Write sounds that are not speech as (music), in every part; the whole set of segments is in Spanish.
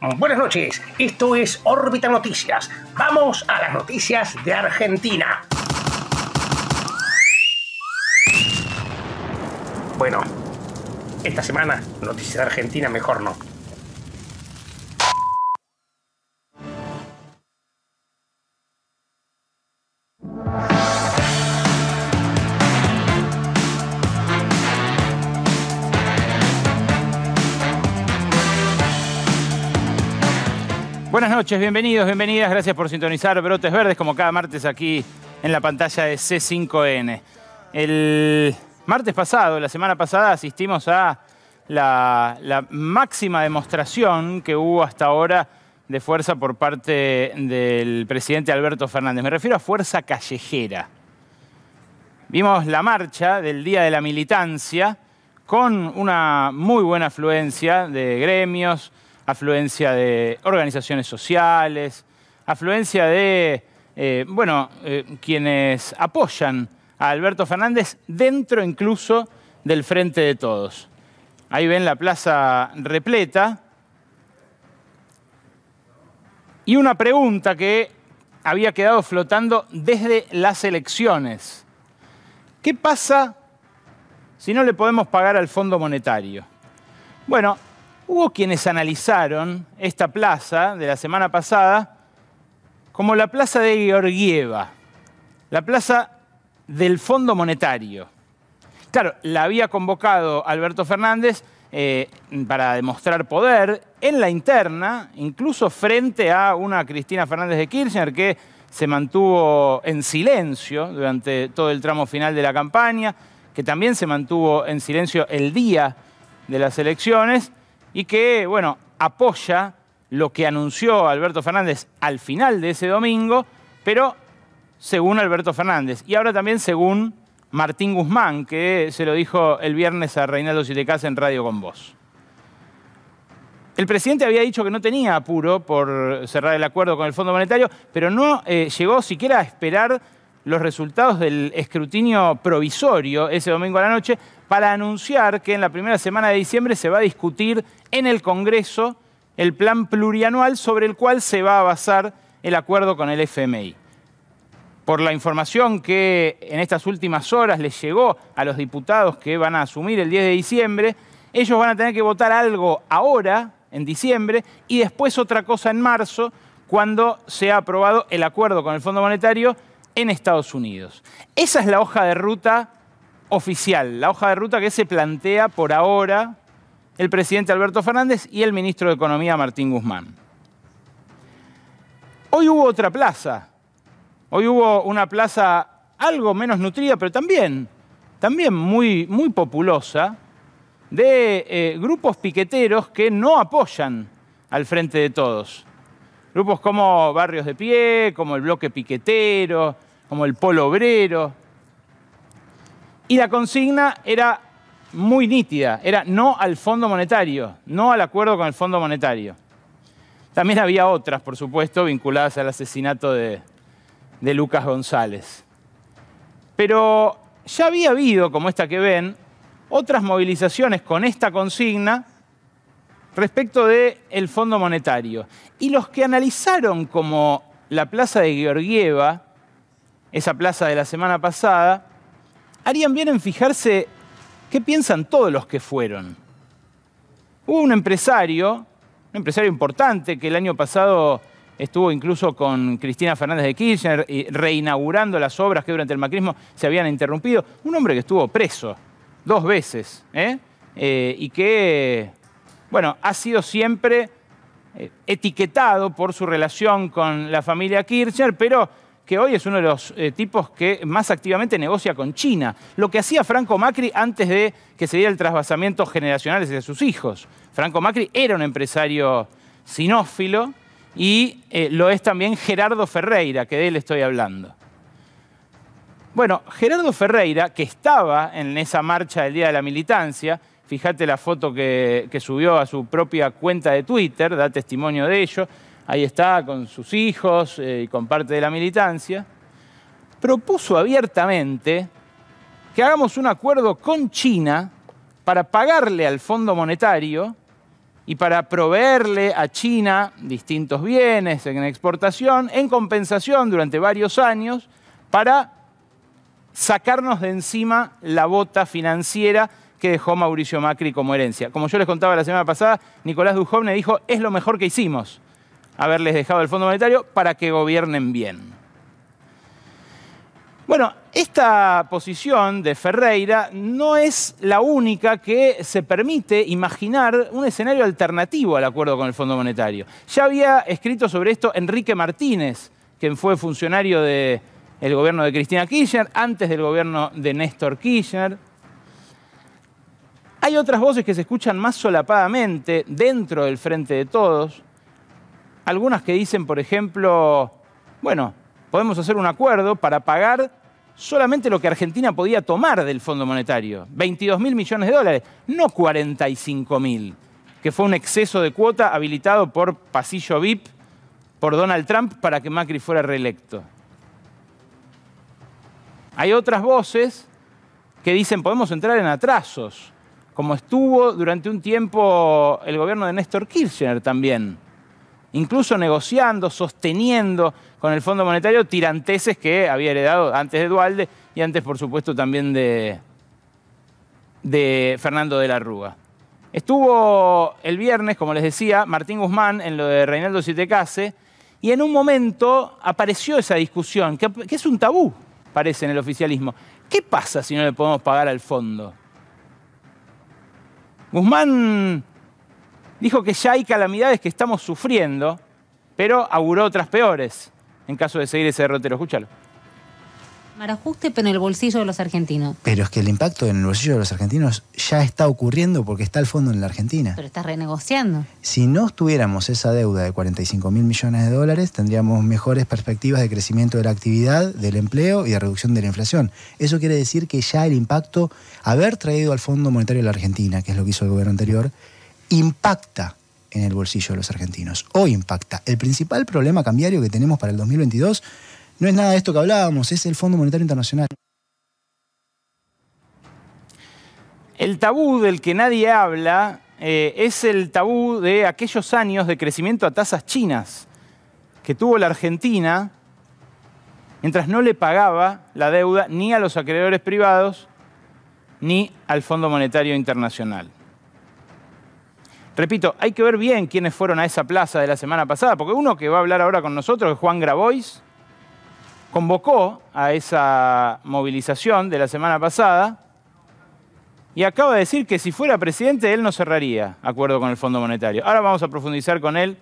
Buenas noches, esto es Órbita Noticias. Vamos a las noticias de Argentina. Bueno, esta semana, noticias de Argentina mejor no. Noches, bienvenidos, bienvenidas, gracias por sintonizar Brotes Verdes como cada martes aquí en la pantalla de C5N. El martes pasado, la semana pasada, asistimos a la, la máxima demostración que hubo hasta ahora de fuerza por parte del presidente Alberto Fernández. Me refiero a fuerza callejera. Vimos la marcha del Día de la Militancia con una muy buena afluencia de gremios, afluencia de organizaciones sociales, afluencia de, eh, bueno, eh, quienes apoyan a Alberto Fernández dentro incluso del Frente de Todos. Ahí ven la plaza repleta. Y una pregunta que había quedado flotando desde las elecciones. ¿Qué pasa si no le podemos pagar al Fondo Monetario? Bueno, Hubo quienes analizaron esta plaza de la semana pasada como la plaza de Georgieva, la plaza del Fondo Monetario. Claro, la había convocado Alberto Fernández eh, para demostrar poder en la interna, incluso frente a una Cristina Fernández de Kirchner que se mantuvo en silencio durante todo el tramo final de la campaña, que también se mantuvo en silencio el día de las elecciones y que, bueno, apoya lo que anunció Alberto Fernández al final de ese domingo, pero según Alberto Fernández. Y ahora también según Martín Guzmán, que se lo dijo el viernes a Reinaldo Sitecasa en Radio con Voz. El presidente había dicho que no tenía apuro por cerrar el acuerdo con el Fondo Monetario, pero no eh, llegó siquiera a esperar los resultados del escrutinio provisorio ese domingo a la noche para anunciar que en la primera semana de diciembre se va a discutir en el Congreso el plan plurianual sobre el cual se va a basar el acuerdo con el FMI. Por la información que en estas últimas horas les llegó a los diputados que van a asumir el 10 de diciembre, ellos van a tener que votar algo ahora, en diciembre, y después otra cosa en marzo, cuando sea aprobado el acuerdo con el Fondo Monetario en Estados Unidos. Esa es la hoja de ruta oficial, la hoja de ruta que se plantea por ahora el presidente Alberto Fernández y el ministro de Economía Martín Guzmán. Hoy hubo otra plaza, hoy hubo una plaza algo menos nutrida, pero también, también muy, muy populosa, de eh, grupos piqueteros que no apoyan al Frente de Todos. Grupos como Barrios de Pie, como el Bloque Piquetero, como el Polo Obrero. Y la consigna era muy nítida, era no al Fondo Monetario, no al acuerdo con el Fondo Monetario. También había otras, por supuesto, vinculadas al asesinato de, Lucas González. Pero ya había habido, como esta que ven, otras movilizaciones con esta consigna respecto del Fondo Monetario. Y los que analizaron como la plaza de Georgieva, esa plaza de la semana pasada, harían bien en fijarse qué piensan todos los que fueron. Hubo un empresario, un empresario importante, que el año pasado estuvo incluso con Cristina Fernández de Kirchner reinaugurando las obras que durante el macrismo se habían interrumpido. Un hombre que estuvo preso dos veces ¿eh? Eh, y que, bueno, ha sido siempre eh, etiquetado por su relación con la familia Kirchner, pero que hoy es uno de los eh, tipos que más activamente negocia con China. Lo que hacía Franco Macri antes de que se diera el trasvasamiento generacional de sus hijos. Franco Macri era un empresario sinófilo y eh, lo es también Gerardo Ferreira, que de él estoy hablando. Bueno, Gerardo Ferreira, que estaba en esa marcha del Día de la Militancia, fíjate la foto que, que subió a su propia cuenta de Twitter, da testimonio de ello, ahí está con sus hijos eh, y con parte de la militancia, propuso abiertamente que hagamos un acuerdo con China para pagarle al Fondo Monetario y para proveerle a China distintos bienes en exportación en compensación durante varios años para sacarnos de encima la bota financiera que dejó Mauricio Macri como herencia. Como yo les contaba la semana pasada, Nicolás Dujovne dijo, es lo mejor que hicimos, haberles dejado el Fondo Monetario para que gobiernen bien. Bueno, esta posición de Ferreira no es la única que se permite imaginar un escenario alternativo al acuerdo con el Fondo Monetario. Ya había escrito sobre esto Enrique Martínez, quien fue funcionario del gobierno de Cristina Kirchner, antes del gobierno de Néstor Kirchner. Hay otras voces que se escuchan más solapadamente dentro del Frente de Todos. Algunas que dicen, por ejemplo, bueno, podemos hacer un acuerdo para pagar solamente lo que Argentina podía tomar del Fondo Monetario, 22 mil millones de dólares, no 45 mil, que fue un exceso de cuota habilitado por pasillo VIP por Donald Trump para que Macri fuera reelecto. Hay otras voces que dicen podemos entrar en atrasos, como estuvo durante un tiempo el gobierno de Néstor Kirchner también incluso negociando, sosteniendo con el Fondo Monetario tiranteses que había heredado antes de Dualde y antes, por supuesto, también de, Fernando de la Rúa. Estuvo el viernes, como les decía, Martín Guzmán en lo de Reinaldo Case y en un momento apareció esa discusión, que, que es un tabú, parece, en el oficialismo. ¿Qué pasa si no le podemos pagar al fondo? Guzmán dijo que ya hay calamidades que estamos sufriendo, pero auguró otras peores en caso de seguir ese derrotero. Escúchalo. Marajuste, pero en el bolsillo de los argentinos. Pero es que el impacto en el bolsillo de los argentinos ya está ocurriendo porque está el fondo en la Argentina. Pero está renegociando. Si no tuviéramos esa deuda de 45 mil millones de dólares, tendríamos mejores perspectivas de crecimiento de la actividad, del empleo y de reducción de la inflación. Eso quiere decir que ya el impacto, haber traído al Fondo Monetario de la Argentina, que es lo que hizo el gobierno anterior, impacta en el bolsillo de los argentinos. Hoy impacta. El principal problema cambiario que tenemos para el 2022 no es nada de esto que hablábamos, es el Fondo Monetario Internacional. El tabú del que nadie habla eh, es el tabú de aquellos años de crecimiento a tasas chinas que tuvo la Argentina mientras no le pagaba la deuda ni a los acreedores privados ni al Fondo Monetario Internacional. Repito, hay que ver bien quiénes fueron a esa plaza de la semana pasada, porque uno que va a hablar ahora con nosotros, Juan Grabois, convocó a esa movilización de la semana pasada y acaba de decir que si fuera presidente él no cerraría acuerdo con el Fondo Monetario. Ahora vamos a profundizar con él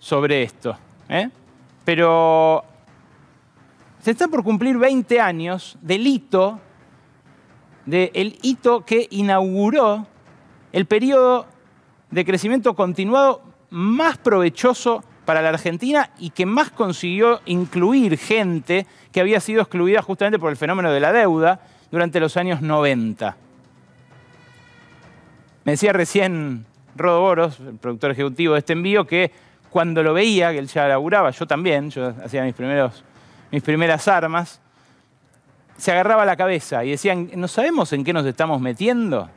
sobre esto. ¿eh? Pero se está por cumplir 20 años del hito, del hito que inauguró el periodo de crecimiento continuado más provechoso para la Argentina y que más consiguió incluir gente que había sido excluida justamente por el fenómeno de la deuda durante los años 90. Me decía recién Rodo Boros, el productor ejecutivo de este envío, que cuando lo veía, que él ya laburaba, yo también, yo hacía mis, mis primeras armas, se agarraba la cabeza y decían, ¿no sabemos en qué nos estamos metiendo?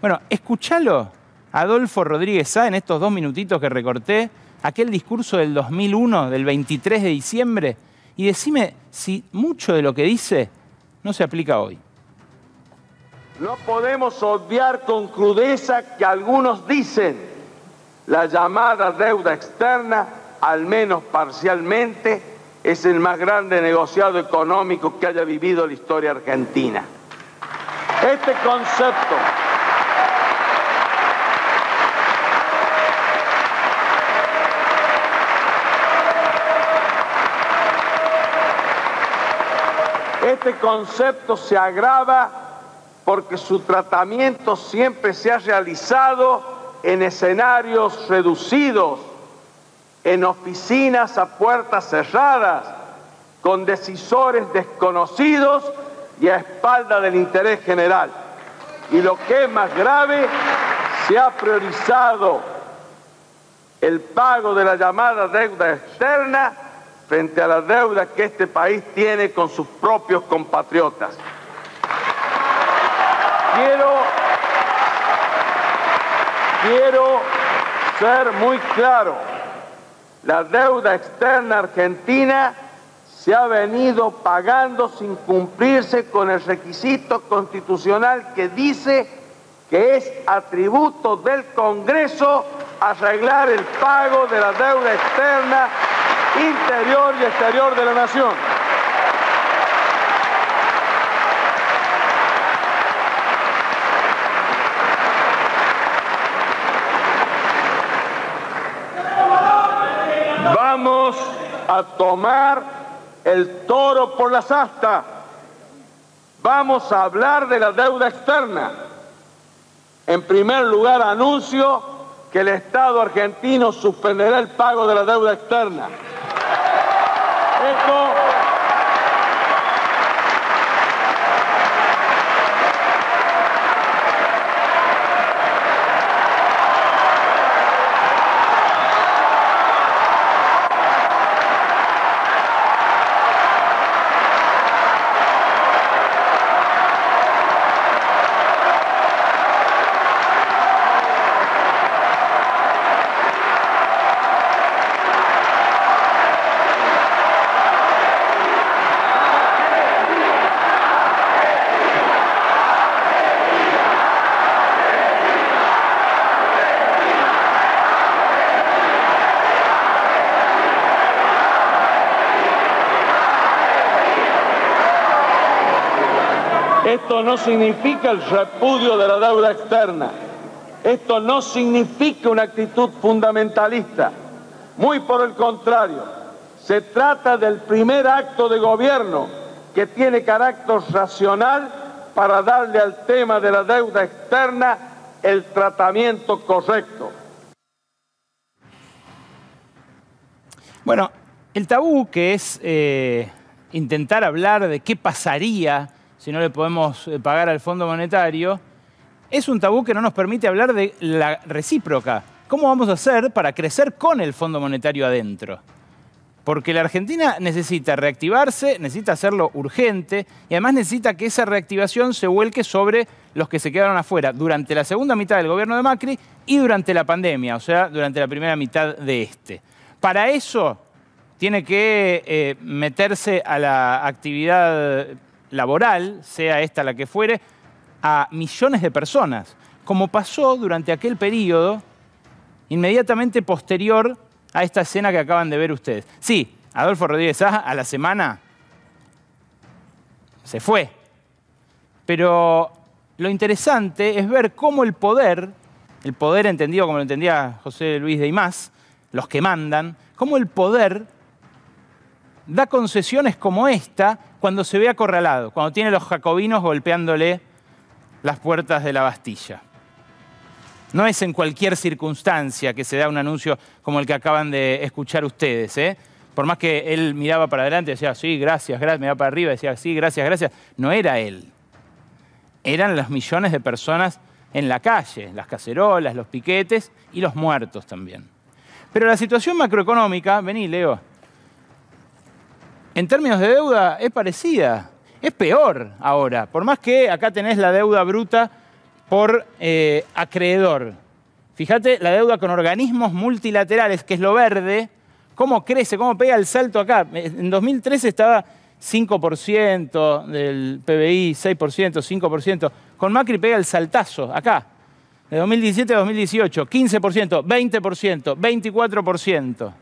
Bueno, escúchalo Adolfo Rodríguez Sá en estos dos minutitos que recorté, aquel discurso del 2001, del 23 de diciembre, y decime si mucho de lo que dice no se aplica hoy. No podemos obviar con crudeza que algunos dicen la llamada deuda externa, al menos parcialmente, es el más grande negociado económico que haya vivido la historia argentina. Este concepto Este concepto se agrava porque su tratamiento siempre se ha realizado en escenarios reducidos, en oficinas a puertas cerradas, con decisores desconocidos y a espalda del interés general. Y lo que es más grave, se ha priorizado el pago de la llamada deuda externa frente a la deuda que este país tiene con sus propios compatriotas. Quiero, quiero ser muy claro. La deuda externa argentina se ha venido pagando sin cumplirse con el requisito constitucional que dice que es atributo del Congreso arreglar el pago de la deuda externa interior y exterior de la nación. Vamos a tomar el toro por las astas. Vamos a hablar de la deuda externa. En primer lugar, anuncio que el Estado argentino suspenderá el pago de la deuda externa. Esto No significa el repudio de la deuda externa. Esto no significa una actitud fundamentalista. Muy por el contrario, se trata del primer acto de gobierno que tiene carácter racional para darle al tema de la deuda externa el tratamiento correcto. Bueno, el tabú que es eh, intentar hablar de qué pasaría si no le podemos eh, pagar al Fondo Monetario, es un tabú que no nos permite hablar de la recíproca. ¿Cómo vamos a hacer para crecer con el Fondo Monetario adentro? Porque la Argentina necesita reactivarse, necesita hacerlo urgente y además necesita que esa reactivación se vuelque sobre los que se quedaron afuera durante la segunda mitad del gobierno de Macri y durante la pandemia, o sea, durante la primera mitad de este. Para eso tiene que eh, meterse a la actividad laboral, sea esta la que fuere, a millones de personas, como pasó durante aquel periodo inmediatamente posterior a esta escena que acaban de ver ustedes. Sí, Adolfo Rodríguez a la semana se fue, pero lo interesante es ver cómo el poder, el poder entendido como lo entendía José Luis de Imás, los que mandan, cómo el poder da concesiones como esta cuando se ve acorralado, cuando tiene los jacobinos golpeándole las puertas de la Bastilla. No es en cualquier circunstancia que se da un anuncio como el que acaban de escuchar ustedes. ¿eh? Por más que él miraba para adelante decía, sí, gracias, gracias, miraba para arriba decía, sí, gracias, gracias. No era él. Eran los millones de personas en la calle, las cacerolas, los piquetes y los muertos también. Pero la situación macroeconómica, vení, Leo, en términos de deuda es parecida. Es peor ahora. Por más que acá tenés la deuda bruta por eh, acreedor. Fíjate la deuda con organismos multilaterales, que es lo verde, cómo crece, cómo pega el salto acá. En 2013 estaba 5% del PBI, 6%, 5%. Con Macri pega el saltazo acá. De 2017 a 2018, 15%, 20%, 24%.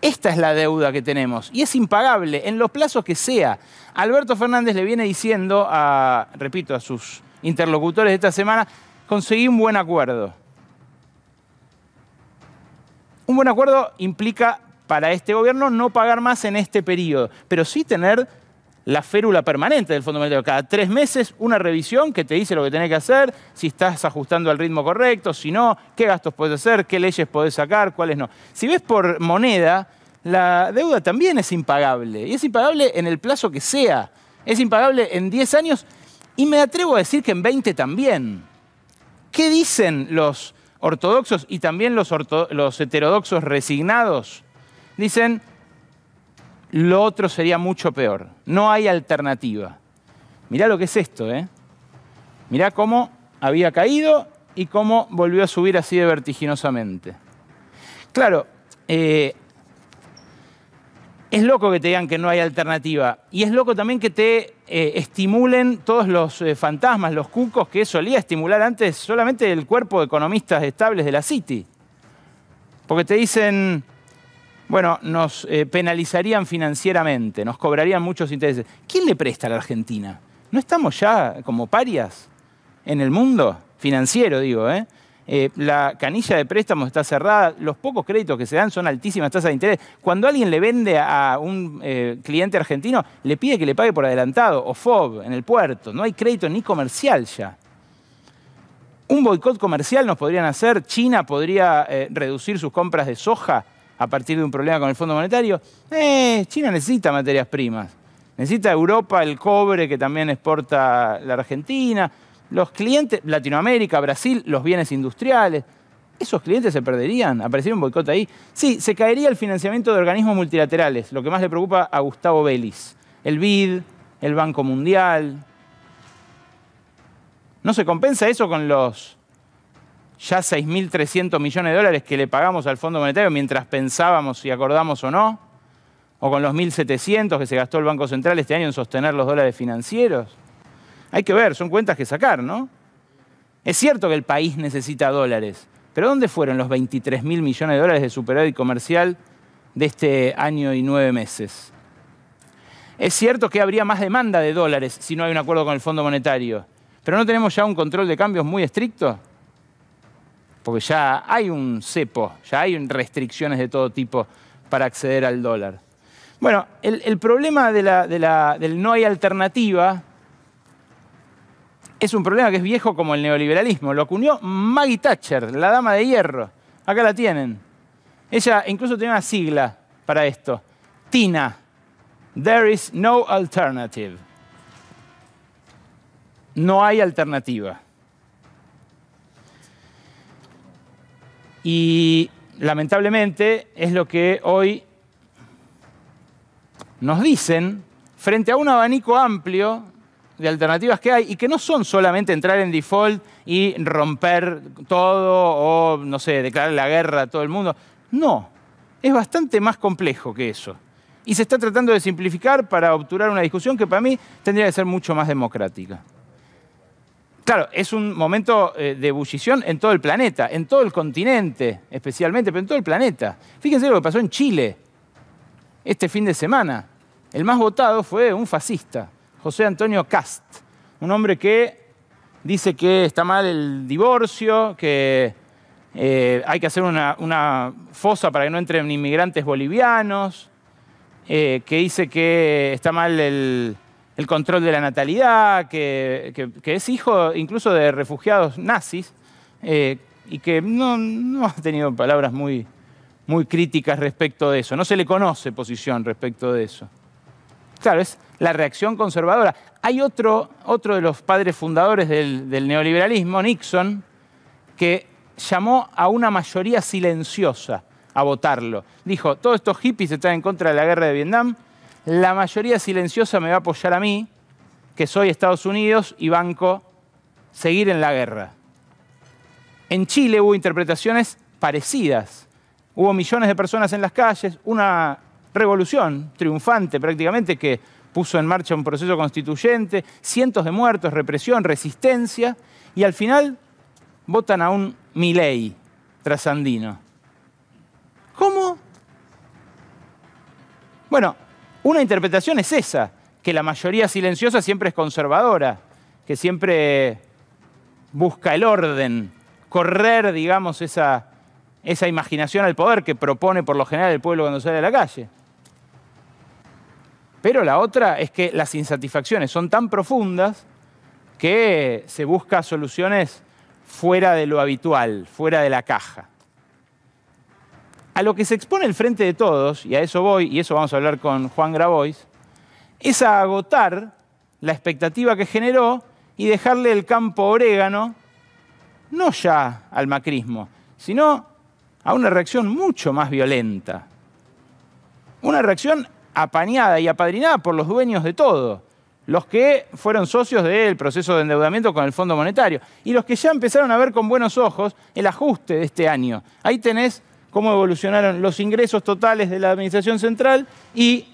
Esta es la deuda que tenemos y es impagable en los plazos que sea. Alberto Fernández le viene diciendo a, repito, a sus interlocutores de esta semana, conseguí un buen acuerdo. Un buen acuerdo implica para este gobierno no pagar más en este periodo, pero sí tener la férula permanente del Fondo Monetario. Cada tres meses una revisión que te dice lo que tenés que hacer, si estás ajustando al ritmo correcto, si no, qué gastos puedes hacer, qué leyes podés sacar, cuáles no. Si ves por moneda, la deuda también es impagable. Y es impagable en el plazo que sea. Es impagable en 10 años y me atrevo a decir que en 20 también. ¿Qué dicen los ortodoxos y también los, los heterodoxos resignados? Dicen, lo otro sería mucho peor. No hay alternativa. Mirá lo que es esto, ¿eh? Mirá cómo había caído y cómo volvió a subir así de vertiginosamente. Claro, eh, es loco que te digan que no hay alternativa. Y es loco también que te eh, estimulen todos los eh, fantasmas, los cucos que solía estimular antes solamente el cuerpo de economistas estables de la City. Porque te dicen, bueno, nos eh, penalizarían financieramente, nos cobrarían muchos intereses. ¿Quién le presta a la Argentina? ¿No estamos ya como parias en el mundo? Financiero, digo, ¿eh? Eh, la canilla de préstamos está cerrada, los pocos créditos que se dan son altísimas tasas de interés. Cuando alguien le vende a un eh, cliente argentino, le pide que le pague por adelantado, o FOB, en el puerto. No hay crédito ni comercial ya. Un boicot comercial nos podrían hacer, China podría reducir sus compras de soja a partir de un problema con el Fondo Monetario. China necesita materias primas. Necesita Europa el cobre que también exporta la Argentina los clientes, Latinoamérica, Brasil, los bienes industriales, ¿esos clientes se perderían? ¿Aparecería un boicot ahí? Sí, se caería el financiamiento de organismos multilaterales, lo que más le preocupa a Gustavo Vélez. El BID, el Banco Mundial. ¿No se compensa eso con los ya 6.300 millones de dólares que le pagamos al Fondo Monetario mientras pensábamos si acordamos o no? ¿O con los 1.700 que se gastó el Banco Central este año en sostener los dólares financieros? Hay que ver, son cuentas que sacar, ¿no? Es cierto que el país necesita dólares, pero ¿dónde fueron los 23 mil millones de dólares de superávit comercial de este año y nueve meses? Es cierto que habría más demanda de dólares si no hay un acuerdo con el Fondo Monetario, pero ¿no tenemos ya un control de cambios muy estricto? Porque ya hay un cepo, ya hay restricciones de todo tipo para acceder al dólar. Bueno, el, problema del no hay alternativa es un problema que es viejo como el neoliberalismo. Lo acuñó Maggie Thatcher, la dama de hierro. Acá la tienen. Ella incluso tiene una sigla para esto. TINA. There is no alternative. No hay alternativa. Y lamentablemente es lo que hoy nos dicen frente a un abanico amplio de alternativas que hay y que no son solamente entrar en default y romper todo o, no sé, declarar la guerra a todo el mundo. No, es bastante más complejo que eso. Y se está tratando de simplificar para obturar una discusión que para mí tendría que ser mucho más democrática. Claro, es un momento eh, de ebullición en todo el planeta, en todo el continente especialmente, pero en todo el planeta. Fíjense lo que pasó en Chile este fin de semana. El más votado fue un fascista, José Antonio Cast, un hombre que dice que está mal el divorcio, que eh, hay que hacer una, fosa para que no entren inmigrantes bolivianos, eh, que dice que está mal el, control de la natalidad, que, es hijo incluso de refugiados nazis eh, y que no, ha tenido palabras muy, muy críticas respecto de eso. No se le conoce posición respecto de eso. Claro, es la reacción conservadora. Hay otro, otro de los padres fundadores del, neoliberalismo, Nixon, que llamó a una mayoría silenciosa a votarlo. Dijo, todos estos hippies están en contra de la guerra de Vietnam, la mayoría silenciosa me va a apoyar a mí, que soy Estados Unidos y banco seguir en la guerra. En Chile hubo interpretaciones parecidas. Hubo millones de personas en las calles, una revolución triunfante prácticamente que puso en marcha un proceso constituyente, cientos de muertos, represión, resistencia, y al final votan a un Milei trasandino. ¿Cómo? Bueno, una interpretación es esa, que la mayoría silenciosa siempre es conservadora, que siempre busca el orden, correr, digamos, esa, esa imaginación al poder que propone por lo general el pueblo cuando sale a la calle. Pero la otra es que las insatisfacciones son tan profundas que se busca soluciones fuera de lo habitual, fuera de la caja. A lo que se expone el frente de todos, y a eso voy, y eso vamos a hablar con Juan Grabois, es a agotar la expectativa que generó y dejarle el campo orégano, no ya al macrismo, sino a una reacción mucho más violenta. Una reacción apañada y apadrinada por los dueños de todo, los que fueron socios del proceso de endeudamiento con el Fondo Monetario y los que ya empezaron a ver con buenos ojos el ajuste de este año. Ahí tenés cómo evolucionaron los ingresos totales de la Administración Central y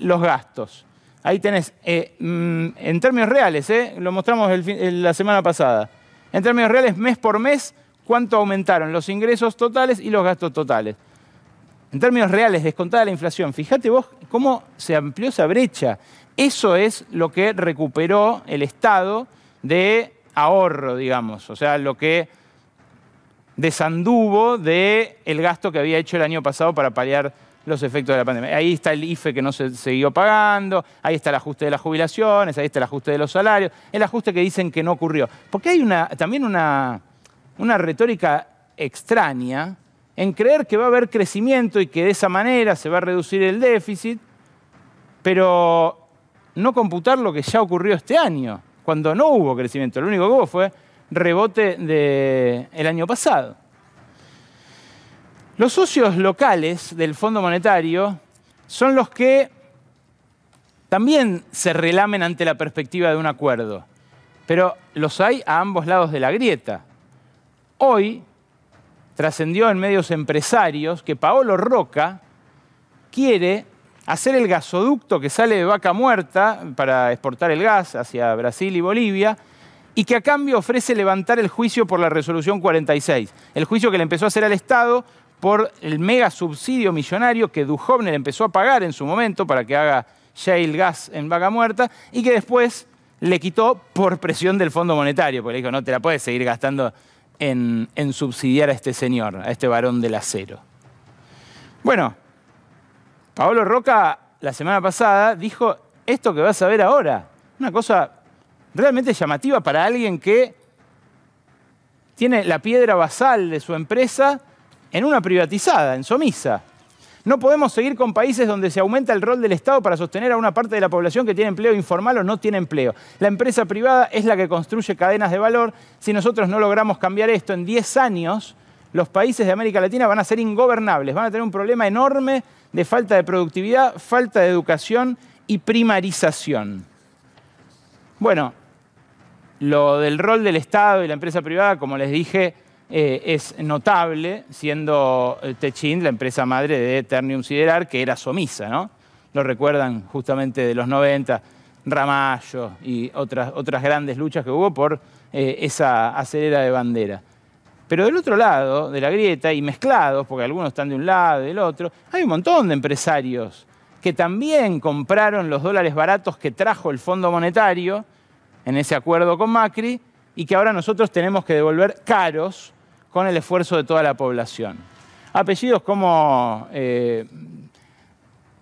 los gastos. Ahí tenés, eh, mm, en términos reales, eh, lo mostramos la semana pasada, en términos reales, mes por mes, cuánto aumentaron los ingresos totales y los gastos totales. En términos reales, descontada la inflación, fíjate vos cómo se amplió esa brecha. Eso es lo que recuperó el Estado de ahorro, digamos, o sea, lo que desanduvo del el gasto que había hecho el año pasado para paliar los efectos de la pandemia. Ahí está el IFE que no se siguió pagando, ahí está el ajuste de las jubilaciones, ahí está el ajuste de los salarios, el ajuste que dicen que no ocurrió. Porque hay una, también una, una retórica extraña en creer que va a haber crecimiento y que de esa manera se va a reducir el déficit, pero no computar lo que ya ocurrió este año, cuando no hubo crecimiento. Lo único que hubo fue rebote del año pasado. Los socios locales del Fondo Monetario son los que también se relamen ante la perspectiva de un acuerdo, pero los hay a ambos lados de la grieta. Hoy trascendió en medios empresarios que Paolo Roca quiere hacer el gasoducto que sale de Vaca Muerta para exportar el gas hacia Brasil y Bolivia y que a cambio ofrece levantar el juicio por la resolución 46, el juicio que le empezó a hacer al Estado por el mega subsidio millonario que Duhovne empezó a pagar en su momento para que haga shale gas en Vaca Muerta y que después le quitó por presión del Fondo Monetario, porque le dijo, no te la puedes seguir gastando en, subsidiar a este señor, a este varón del acero. Bueno, Pablo Roca la semana pasada dijo esto que vas a ver ahora, una cosa realmente llamativa para alguien que tiene la piedra basal de su empresa en una privatizada, en Somisa. No podemos seguir con países donde se aumenta el rol del Estado para sostener a una parte de la población que tiene empleo informal o no tiene empleo. La empresa privada es la que construye cadenas de valor. Si nosotros no logramos cambiar esto en 10 años, los países de América Latina van a ser ingobernables, van a tener un problema enorme de falta de productividad, falta de educación y primarización. Bueno, lo del rol del Estado y la empresa privada, como les dije, eh, es notable, siendo eh, Techin la empresa madre de Ternium Siderar, que era Somisa, ¿no? Lo recuerdan justamente de los 90, Ramallo y otras, otras grandes luchas que hubo por eh, esa acelera de bandera. Pero del otro lado de la grieta, y mezclados, porque algunos están de un lado y del otro, hay un montón de empresarios que también compraron los dólares baratos que trajo el Fondo Monetario en ese acuerdo con Macri y que ahora nosotros tenemos que devolver caros con el esfuerzo de toda la población. Apellidos como eh,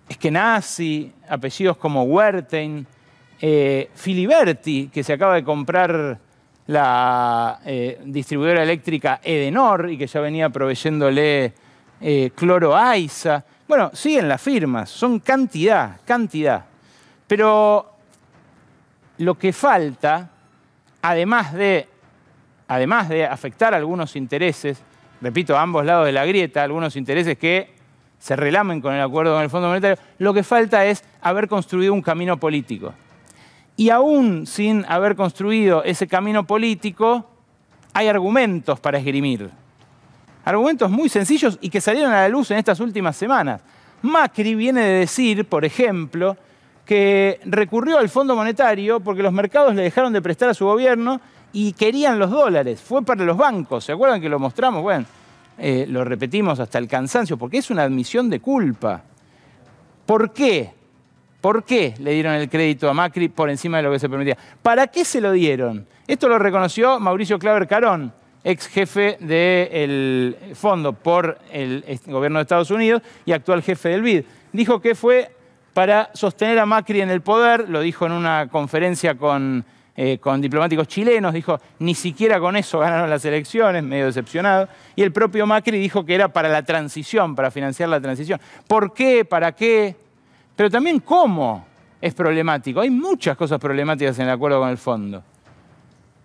Eskenazi, apellidos como Wertein, eh, Filiberti, que se acaba de comprar la eh, distribuidora eléctrica Edenor y que ya venía proveyéndole eh, cloro. Bueno, siguen las firmas, son cantidad, cantidad. Pero lo que falta, además de además de afectar algunos intereses, repito, a ambos lados de la grieta, algunos intereses que se relamen con el acuerdo con el Fondo Monetario, lo que falta es haber construido un camino político. Y aún sin haber construido ese camino político, hay argumentos para esgrimir. Argumentos muy sencillos y que salieron a la luz en estas últimas semanas. Macri viene de decir, por ejemplo, que recurrió al Fondo Monetario porque los mercados le dejaron de prestar a su gobierno y querían los dólares. Fue para los bancos. ¿Se acuerdan que lo mostramos? Bueno, eh, lo repetimos hasta el cansancio, porque es una admisión de culpa. ¿Por qué? ¿Por qué le dieron el crédito a Macri por encima de lo que se permitía? ¿Para qué se lo dieron? Esto lo reconoció Mauricio Claver Carón, ex jefe del fondo por el gobierno de Estados Unidos y actual jefe del BID. Dijo que fue para sostener a Macri en el poder, lo dijo en una conferencia con eh, con diplomáticos chilenos, dijo, ni siquiera con eso ganaron las elecciones, medio decepcionado, y el propio Macri dijo que era para la transición, para financiar la transición. ¿Por qué? ¿Para qué? Pero también cómo es problemático. Hay muchas cosas problemáticas en el acuerdo con el fondo.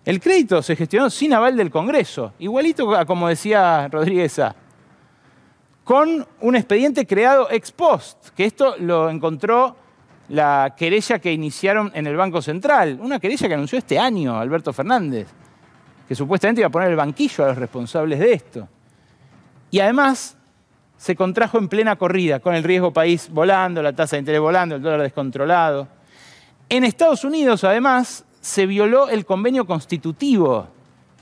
El crédito se gestionó sin aval del Congreso, igualito a como decía Rodríguez con un expediente creado ex post, que esto lo encontró la querella que iniciaron en el Banco Central, una querella que anunció este año Alberto Fernández, que supuestamente iba a poner el banquillo a los responsables de esto. Y además se contrajo en plena corrida, con el riesgo país volando, la tasa de interés volando, el dólar descontrolado. En Estados Unidos, además, se violó el convenio constitutivo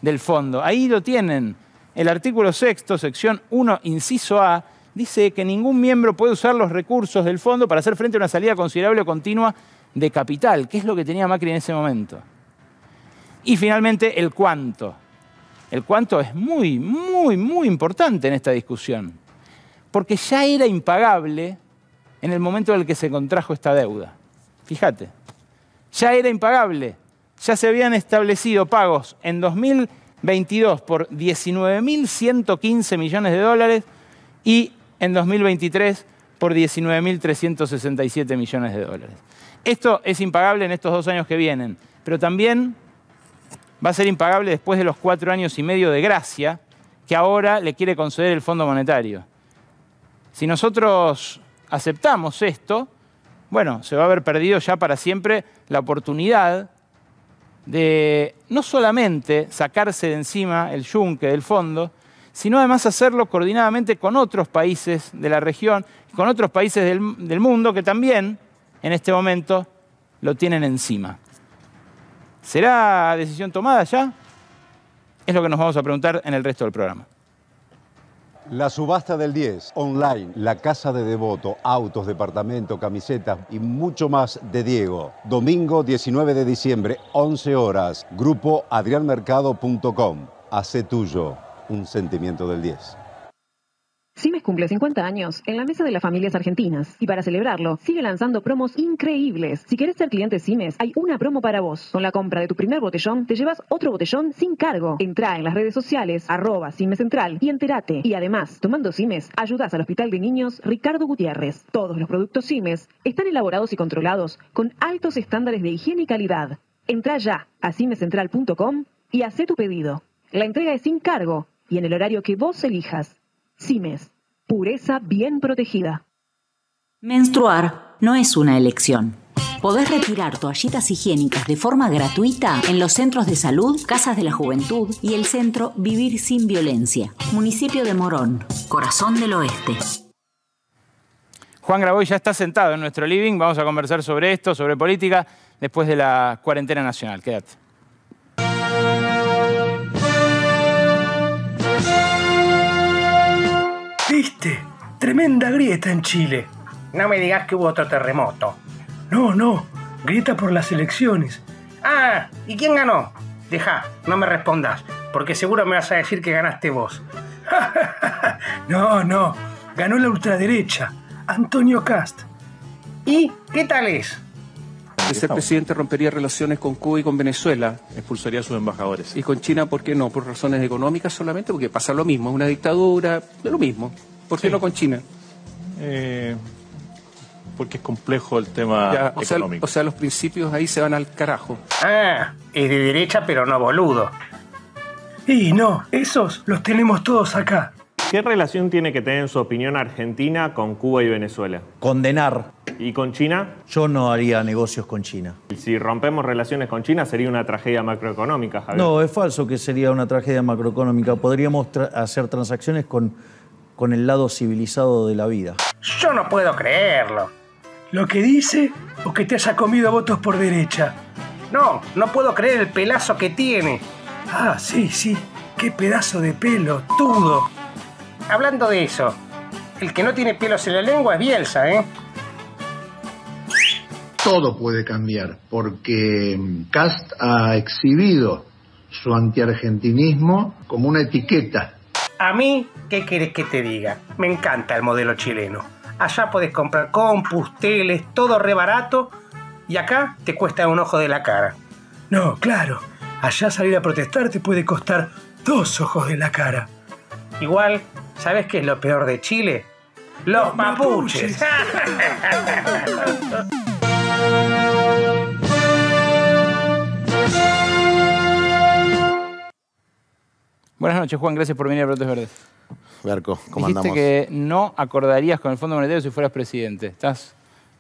del fondo. Ahí lo tienen. El artículo sexto, sección 1, inciso A, dice que ningún miembro puede usar los recursos del fondo para hacer frente a una salida considerable o continua de capital, que es lo que tenía Macri en ese momento. Y finalmente, el cuánto. El cuánto es muy, muy, muy importante en esta discusión, porque ya era impagable en el momento en el que se contrajo esta deuda. Fíjate, ya era impagable, ya se habían establecido pagos en 2022 por 19.115 millones de dólares y en 2023 por 19.367 millones de dólares. Esto es impagable en estos dos años que vienen, pero también va a ser impagable después de los cuatro años y medio de gracia que ahora le quiere conceder el Fondo Monetario. Si nosotros aceptamos esto, bueno, se va a haber perdido ya para siempre la oportunidad de no solamente sacarse de encima el yunque del fondo, sino además hacerlo coordinadamente con otros países de la región, con otros países del, del mundo que también en este momento lo tienen encima. ¿Será decisión tomada ya? Es lo que nos vamos a preguntar en el resto del programa. La subasta del 10, online, la casa de devoto, autos, departamento, camisetas y mucho más de Diego. Domingo 19 de diciembre, 11 horas. Grupo adrianmercado.com. Hace tuyo un sentimiento del 10. Simes cumple 50 años en la mesa de las familias argentinas y para celebrarlo sigue lanzando promos increíbles. Si quieres ser cliente Simes, hay una promo para vos. Con la compra de tu primer botellón te llevas otro botellón sin cargo. Entra en las redes sociales arroba Simes Central y entérate. Y además, tomando Simes, ayudas al Hospital de Niños Ricardo Gutiérrez. Todos los productos Simes están elaborados y controlados con altos estándares de higiene y calidad. Entra ya a simescentral.com y haz tu pedido. La entrega es sin cargo y en el horario que vos elijas. CIMES, pureza bien protegida. Menstruar no es una elección. Podés retirar toallitas higiénicas de forma gratuita en los centros de salud, casas de la juventud y el centro Vivir sin Violencia, municipio de Morón, corazón del oeste. Juan Graboy ya está sentado en nuestro living. Vamos a conversar sobre esto, sobre política, después de la cuarentena nacional. Quédate. ¿Viste? Tremenda grieta en Chile. No me digas que hubo otro terremoto. No, no. Grieta por las elecciones. Ah, ¿y quién ganó? Deja, no me respondas, porque seguro me vas a decir que ganaste vos. (laughs) no, no. Ganó la ultraderecha. Antonio Cast. ¿Y qué tal es? De ser presidente rompería relaciones con Cuba y con Venezuela. Expulsaría a sus embajadores. Y con China, ¿por qué no? Por razones económicas solamente, porque pasa lo mismo, es una dictadura, de lo mismo. ¿Por qué Sí. no con China? Eh, porque es complejo el tema Ya, o, sea, económico. o sea, los principios ahí se van al carajo. Ah, es de derecha pero no boludo. Y no, esos los tenemos todos acá. ¿Qué relación tiene que tener, en su opinión, Argentina con Cuba y Venezuela? Condenar. ¿Y con China? Yo no haría negocios con China. Si rompemos relaciones con China, sería una tragedia macroeconómica, Javier. No, es falso que sería una tragedia macroeconómica. Podríamos tra- hacer transacciones con, con el lado civilizado de la vida. Yo no puedo creerlo. Lo que dice o que te haya comido votos por derecha. No, no puedo creer el pelazo que tiene. Ah, sí, sí. Qué pedazo de pelo, tudo. Hablando de eso, el que no tiene pelos en la lengua es Bielsa, ¿eh? todo puede cambiar, porque mm, Cast ha exhibido su antiargentinismo como una etiqueta. A mí, ¿qué querés que te diga? Me encanta el modelo chileno. Allá podés comprar compus, teles, todo re barato, y acá te cuesta un ojo de la cara. No, claro. Allá salir a protestar te puede costar dos ojos de la cara. Igual, ¿sabes qué es lo peor de Chile? Los mapuches. (laughs) Buenas noches, Juan. Gracias por venir a Brotes Verdes. Berco, ¿cómo Dijiste andamos? que no acordarías con el Fondo Monetario si fueras presidente. ¿Estás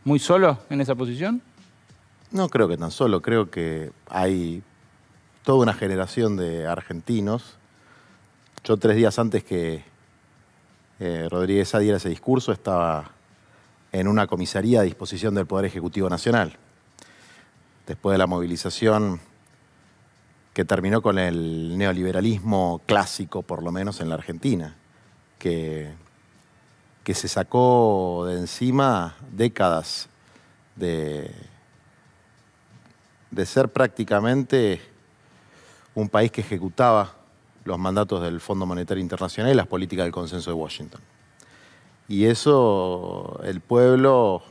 muy solo en esa posición? No creo que tan solo, creo que hay toda una generación de argentinos. Yo tres días antes que eh, Rodríguez Sá diera ese discurso estaba en una comisaría a disposición del Poder Ejecutivo Nacional. Después de la movilización que terminó con el neoliberalismo clásico, por lo menos en la Argentina, que, que se sacó de encima décadas de, de ser prácticamente un país que ejecutaba los mandatos del Fondo Monetario Internacional y las políticas del consenso de Washington. Y eso el pueblo,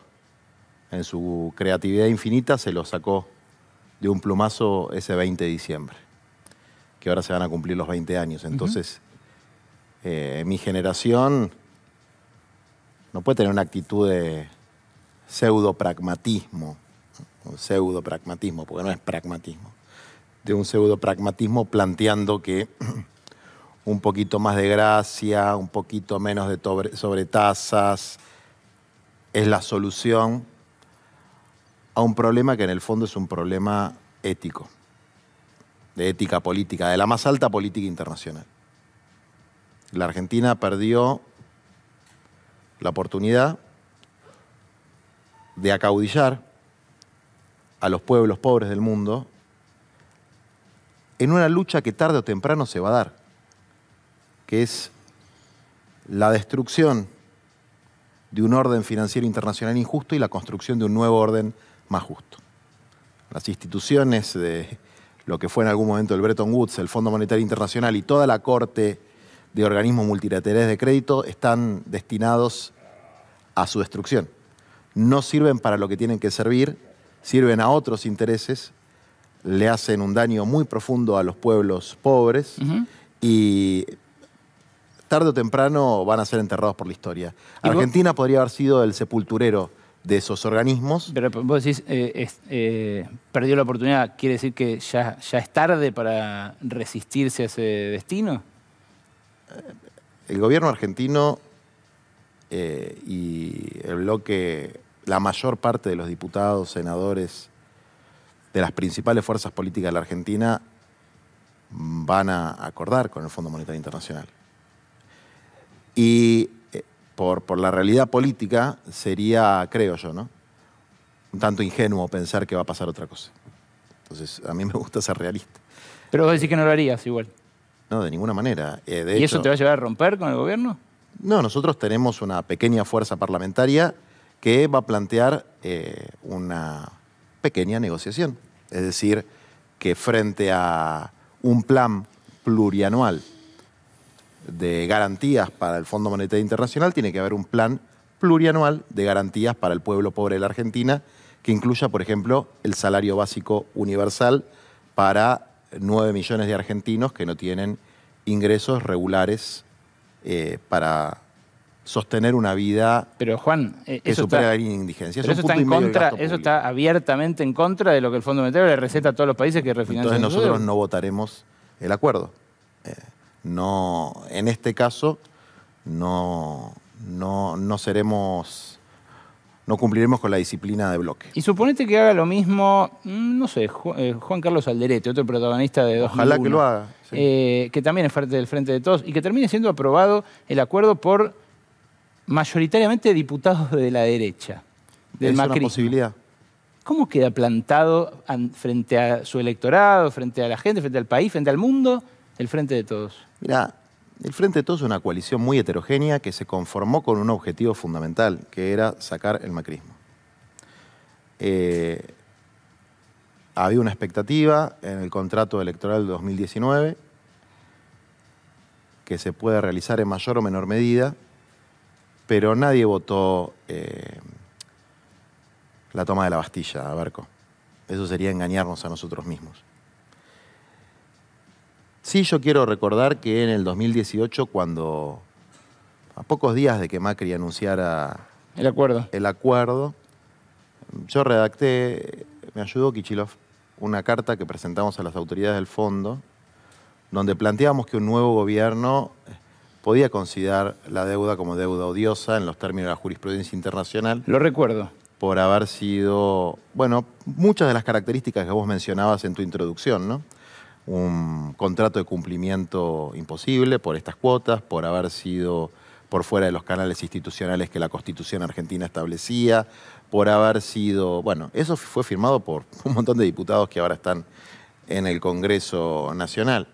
en su creatividad infinita, se lo sacó de un plumazo ese 20 de diciembre, que ahora se van a cumplir los 20 años. Entonces, eh, mi generación no puede tener una actitud de pseudo pragmatismo, pseudo pragmatismo, porque no es pragmatismo, de un pseudo pragmatismo planteando que (clears throat) un poquito más de gracia, un poquito menos de sobretasas, es la solución a un problema que en el fondo es un problema ético, de ética política, de la más alta política internacional. La Argentina perdió la oportunidad de acaudillar a los pueblos pobres del mundo en una lucha que tarde o temprano se va a dar que es la destrucción de un orden financiero internacional injusto y la construcción de un nuevo orden más justo. Las instituciones de lo que fue en algún momento el Bretton Woods, el Fondo Monetario Internacional y toda la corte de organismos multilaterales de crédito están destinados a su destrucción. No sirven para lo que tienen que servir, sirven a otros intereses, le hacen un daño muy profundo a los pueblos pobres y tarde o temprano van a ser enterrados por la historia. Argentina podría haber sido el sepulturero de esos organismos. Pero vos decís, eh, eh, perdió la oportunidad, ¿quiere decir que ya, ya es tarde para resistirse a ese destino? El gobierno argentino eh, y el bloque, la mayor parte de los diputados, senadores de las principales fuerzas políticas de la Argentina van a acordar con el Fondo Monetario Internacional. Y eh, por, por la realidad política sería, creo yo, ¿no? Un tanto ingenuo pensar que va a pasar otra cosa. Entonces, a mí me gusta ser realista. Pero vos decís que no lo harías igual. No, de ninguna manera. Eh, ¿Y eso te va a llevar a romper con el gobierno? No, nosotros tenemos una pequeña fuerza parlamentaria que va a plantear eh, una pequeña negociación. Es decir, que frente a un plan plurianual de garantías para el Fondo Monetario Internacional, tiene que haber un plan plurianual de garantías para el pueblo pobre de la Argentina, que incluya, por ejemplo, el salario básico universal para 9 millones de argentinos que no tienen ingresos regulares eh, para sostener una vida pero Juan eh, que supera la indigencia. eso, está en contra, eso está abiertamente en contra de lo que el Fondo Monetario le receta a todos los países que refinancian. Entonces nosotros no votaremos el acuerdo. Eh, no, en este caso, no, no, seremos, no cumpliremos con la disciplina de bloque. Y suponete que haga lo mismo, mm, no sé, eh, Juan Carlos Alderete, otro protagonista de 2001. Ojalá que lo haga. Eh, que también es parte del Frente de Todos y que termine siendo aprobado el acuerdo por mayoritariamente diputados de la derecha. Del es una posibilidad. ¿Cómo queda plantado frente a su electorado, frente a la gente, frente al país, frente al mundo, el Frente de Todos? Mira, el Frente de Todos es una coalición muy heterogénea que se conformó con un objetivo fundamental, que era sacar el macrismo. Eh, había una expectativa en el contrato electoral de 2019 que se puede realizar en mayor o menor medida, pero nadie votó eh, la toma de la Bastilla a Berco. Eso sería engañarnos a nosotros mismos. Sí, yo quiero recordar que en el 2018, cuando a pocos días de que Macri anunciara el acuerdo, el acuerdo yo redacté, me ayudó Kichilov, una carta que presentamos a las autoridades del fondo, donde planteamos que un nuevo gobierno podía considerar la deuda como deuda odiosa en los términos de la jurisprudencia internacional. Lo recuerdo. por haber sido, bueno, muchas de las características que vos mencionabas en tu introducción, ¿no? Un contrato de cumplimiento imposible por estas cuotas, por haber sido por fuera de los canales institucionales que la Constitución argentina establecía, por haber sido, bueno, eso fue firmado por un montón de diputados que ahora están en el Congreso Nacional.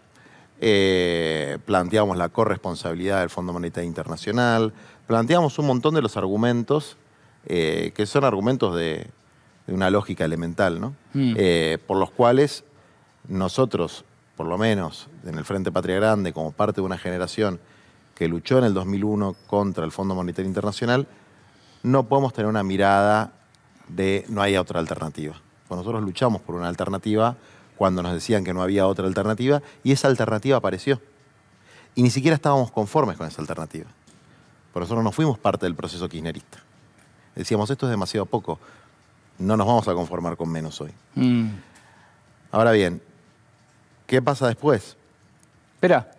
Eh, planteamos la corresponsabilidad del Fondo Monetario Internacional, planteamos un montón de los argumentos eh, que son argumentos de, de, una lógica elemental, ¿no? Mm. Eh, por los cuales nosotros, por lo menos en el Frente Patria Grande, como parte de una generación que luchó en el 2001 contra el Fondo Monetario Internacional, no podemos tener una mirada de no hay otra alternativa. Pues nosotros luchamos por una alternativa cuando nos decían que no había otra alternativa y esa alternativa apareció. Y ni siquiera estábamos conformes con esa alternativa. Por nosotros no fuimos parte del proceso kirchnerista. Decíamos, esto es demasiado poco, no nos vamos a conformar con menos hoy. Mm. Ahora bien, ¿qué pasa después? Espera,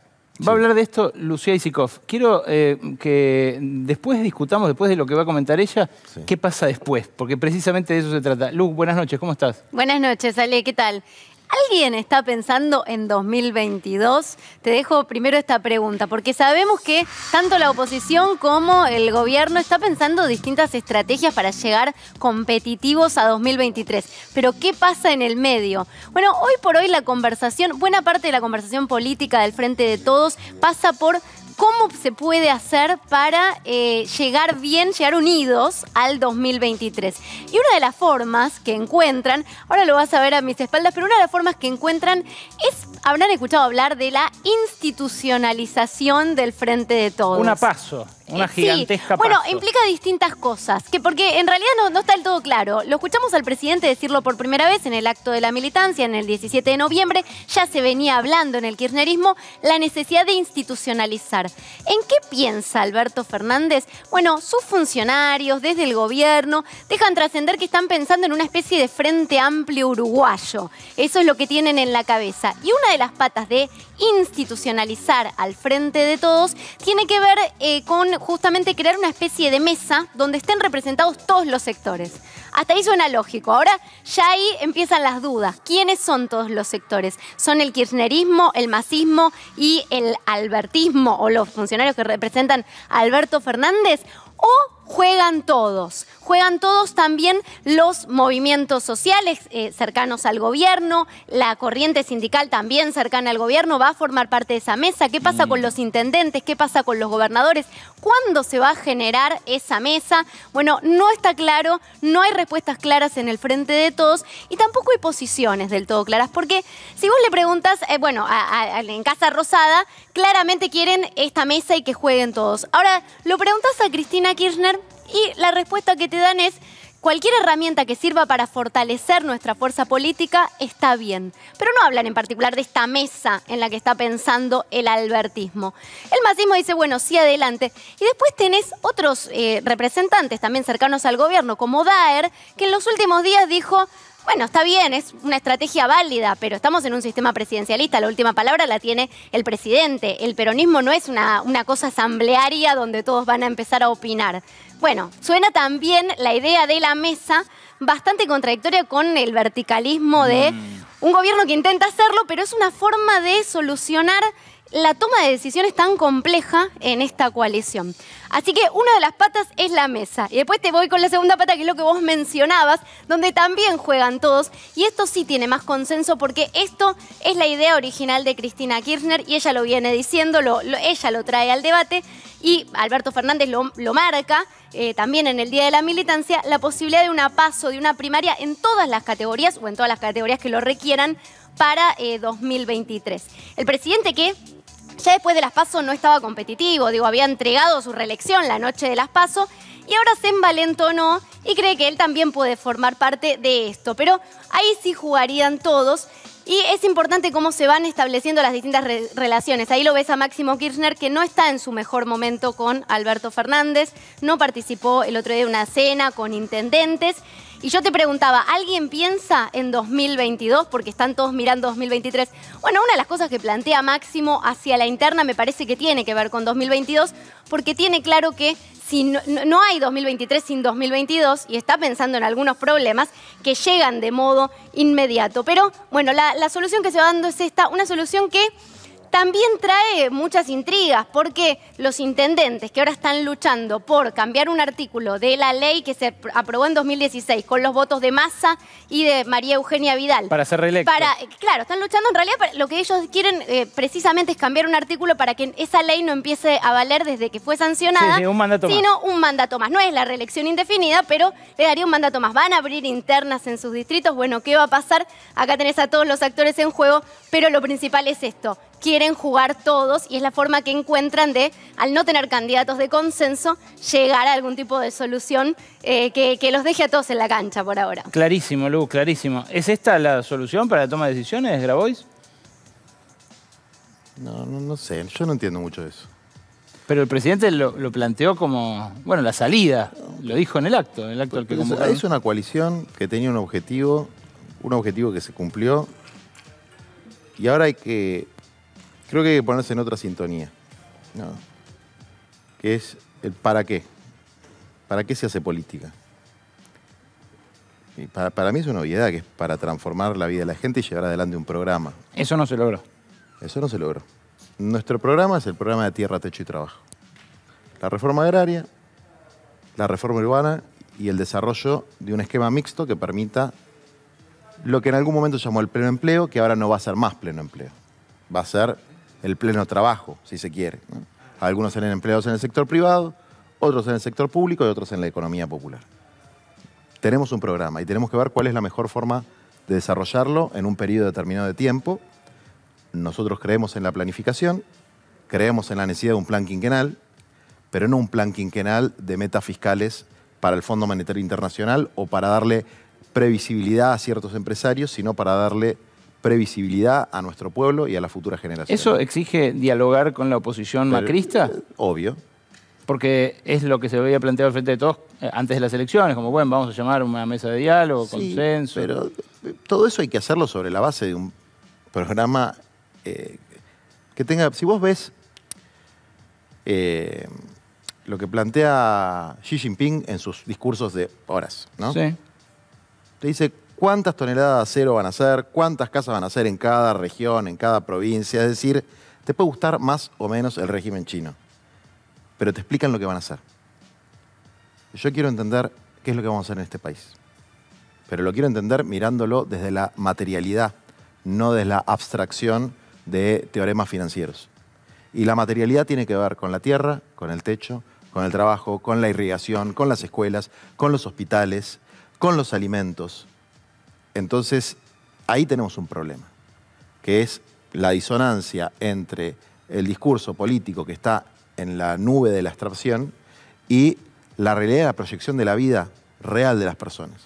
va a hablar de esto Lucía Isikov. Quiero eh, que después discutamos, después de lo que va a comentar ella, qué pasa después, porque precisamente de eso se trata. Lu, buenas noches, ¿cómo estás? Buenas noches, Ale, ¿qué tal? ¿Alguien está pensando en 2022? Te dejo primero esta pregunta, porque sabemos que tanto la oposición como el gobierno está pensando distintas estrategias para llegar competitivos a 2023. Pero ¿qué pasa en el medio? Bueno, hoy por hoy la conversación, buena parte de la conversación política del Frente de Todos pasa por cómo se puede hacer para eh, llegar bien, llegar unidos al 2023. Y una de las formas que encuentran, ahora lo vas a ver a mis espaldas, pero una de las formas que encuentran es, habrán escuchado hablar de la institucionalización del Frente de Todos. Una paso. Una Sí, gigantesca Bueno, paso. implica distintas cosas, que porque en realidad no, no está del todo claro. Lo escuchamos al presidente decirlo por primera vez en el acto de la militancia, en el 17 de noviembre, ya se venía hablando en el kirchnerismo la necesidad de institucionalizar. ¿En qué piensa Alberto Fernández? Bueno, sus funcionarios, desde el gobierno, dejan trascender que están pensando en una especie de frente amplio uruguayo. Eso es lo que tienen en la cabeza. Y una de las patas de institucionalizar al frente de todos tiene que ver eh, con justamente crear una especie de mesa donde estén representados todos los sectores. Hasta ahí suena lógico. Ahora ya ahí empiezan las dudas. ¿Quiénes son todos los sectores? ¿Son el kirchnerismo, el masismo y el albertismo o los funcionarios que representan a Alberto Fernández? ¿O juegan todos? Juegan todos también los movimientos sociales eh, cercanos al gobierno, la corriente sindical también cercana al gobierno va a formar parte de esa mesa. ¿Qué pasa con los intendentes? ¿Qué pasa con los gobernadores? ¿Cuándo se va a generar esa mesa? Bueno, no está claro, no hay respuestas claras en el frente de todos y tampoco hay posiciones del todo claras, porque si vos le preguntas, eh, bueno, a- a- en Casa Rosada, claramente quieren esta mesa y que jueguen todos. Ahora, lo preguntas a Cristina Kirchner y la respuesta que te dan es, cualquier herramienta que sirva para fortalecer nuestra fuerza política está bien. Pero no hablan en particular de esta mesa en la que está pensando el albertismo. El masismo dice, bueno, sí, adelante. Y después tenés otros eh, representantes también cercanos al gobierno, como Daer, que en los últimos días dijo, bueno, está bien, es una estrategia válida, pero estamos en un sistema presidencialista. La última palabra la tiene el presidente. El peronismo no es una, una cosa asamblearia donde todos van a empezar a opinar. Bueno, suena también la idea de la mesa bastante contradictoria con el verticalismo de un gobierno que intenta hacerlo, pero es una forma de solucionar la toma de decisiones tan compleja en esta coalición. Así que una de las patas es la mesa. Y después te voy con la segunda pata, que es lo que vos mencionabas, donde también juegan todos. Y esto sí tiene más consenso porque esto es la idea original de Cristina Kirchner y ella lo viene diciendo, lo- lo- ella lo trae al debate y Alberto Fernández lo, marca eh, también en el Día de la Militancia, la posibilidad de una paso, de una primaria en todas las categorías o en todas las categorías que lo requieran para eh, 2023. El presidente que ya después de las PASO no estaba competitivo, digo, había entregado su reelección la noche de las PASO y ahora se envalentonó y cree que él también puede formar parte de esto. Pero ahí sí jugarían todos y es importante cómo se van estableciendo las distintas re- relaciones. Ahí lo ves a Máximo Kirchner que no está en su mejor momento con Alberto Fernández, no participó el otro día de una cena con intendentes Y yo te preguntaba, ¿alguien piensa en 2022? Porque están todos mirando 2023. Bueno, una de las cosas que plantea Máximo hacia la interna me parece que tiene que ver con 2022, porque tiene claro que si no, hay 2023 sin 2022 y está pensando en algunos problemas que llegan de modo inmediato. Pero bueno, la solución que se va dando es esta, una solución que también trae muchas intrigas porque los intendentes que ahora están luchando por cambiar un artículo de la ley que se aprobó en 2016 con los votos de Massa y de María Eugenia Vidal. Para ser reelecto. Para, claro, están luchando en realidad para- lo que ellos quieren eh, precisamente es cambiar un artículo para que esa ley no empiece a valer desde que fue sancionada, Sí, sí, un mandato más. sino un mandato más. No es la reelección indefinida, pero le daría un mandato más. Van a abrir internas en sus distritos. Bueno, ¿qué va a pasar? Acá tenés a todos los actores en juego, pero lo principal es esto. Quieren jugar todos y es la forma que encuentran de, al no tener candidatos de consenso, llegar a algún tipo de solución eh, que, que los deje a todos en la cancha por ahora. Clarísimo, Lu, clarísimo. ¿Es esta la solución para la toma de decisiones, Grabois? No, no, no sé, yo no entiendo mucho de eso. Pero el presidente lo, lo planteó como, bueno, la salida. Lo dijo en el acto, en el acto al que convocaron. es una coalición que tenía un objetivo, un objetivo que se cumplió. Y ahora hay que. Creo que hay que ponerse en otra sintonía. ¿no? Que es el para qué. ¿Para qué se hace política? Y para, para mí es una obviedad que es para transformar la vida de la gente y llevar adelante un programa. Eso no se logró. Eso no se logró. Nuestro programa es el programa de tierra, techo y trabajo. La reforma agraria, la reforma urbana y el desarrollo de un esquema mixto que permita lo que en algún momento llamó el pleno empleo, que ahora no va a ser más pleno empleo. Va a ser el pleno trabajo, si se quiere. ¿no? Algunos serán empleados en el sector privado, otros en el sector público y otros en la economía popular. Tenemos un programa y tenemos que ver cuál es la mejor forma de desarrollarlo en un periodo determinado de tiempo nosotros creemos en la planificación, creemos en la necesidad de un plan quinquenal, pero no un plan quinquenal de metas fiscales para el Fondo Monetario Internacional o para darle previsibilidad a ciertos empresarios, sino para darle previsibilidad a nuestro pueblo y a las futuras generaciones. ¿Eso exige dialogar con la oposición Pero, macrista? Obvio. Porque es lo que se había planteado al frente de todos eh, antes de las elecciones, como, bueno, vamos a llamar una mesa de diálogo, Sí, consenso. Pero eh, todo eso hay que hacerlo sobre la base de un programa eh, que tenga. Si vos ves eh, lo que plantea Xi Jinping en sus discursos de horas, ¿no? Sí. Te dice cuántas toneladas de acero van a hacer, cuántas casas van a hacer en cada región, en cada provincia. Es decir, te puede gustar más o menos el régimen chino, pero te explican lo que van a hacer. Yo quiero entender qué es lo que vamos a hacer en este país, pero lo quiero entender mirándolo desde la materialidad, no desde la abstracción de teoremas financieros. Y la materialidad tiene que ver con la tierra, con el techo, con el trabajo, con la irrigación, con las escuelas, con los hospitales, con los alimentos. Entonces, ahí tenemos un problema, que es la disonancia entre el discurso político que está en la nube de la abstracción y la realidad, la proyección de la vida real de las personas.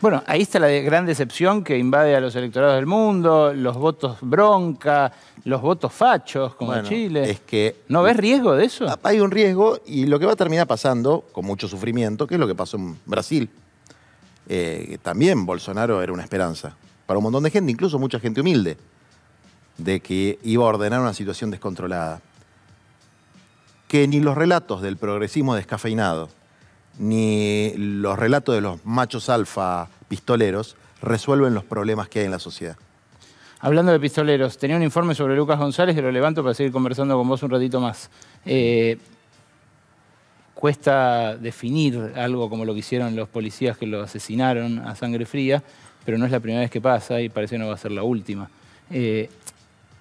Bueno, ahí está la de- gran decepción que invade a los electorados del mundo, los votos bronca, los votos fachos, como Bueno, Chile. Es que ¿No ves riesgo de eso? hay un riesgo y lo que va a terminar pasando, con mucho sufrimiento, que es lo que pasó en Brasil. Eh, también Bolsonaro era una esperanza para un montón de gente, incluso mucha gente humilde, de que iba a ordenar una situación descontrolada. Que ni los relatos del progresismo descafeinado, ni los relatos de los machos alfa pistoleros resuelven los problemas que hay en la sociedad. Hablando de pistoleros, tenía un informe sobre Lucas González que lo levanto para seguir conversando con vos un ratito más. Eh, cuesta definir algo como lo que hicieron los policías que lo asesinaron a sangre fría, pero no es la primera vez que pasa y parece que no va a ser la última. Eh,